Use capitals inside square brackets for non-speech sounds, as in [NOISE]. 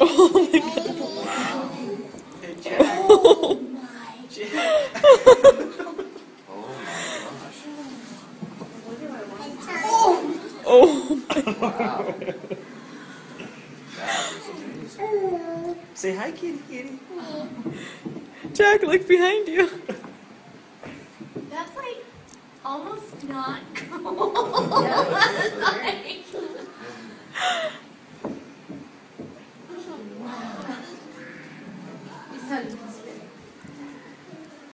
Oh my god. Oh, my gosh. oh my Wow. That was amazing. Say hi, kitty, kitty. Jack, look behind you. That's like almost not cool. [LAUGHS] [LAUGHS] 嗯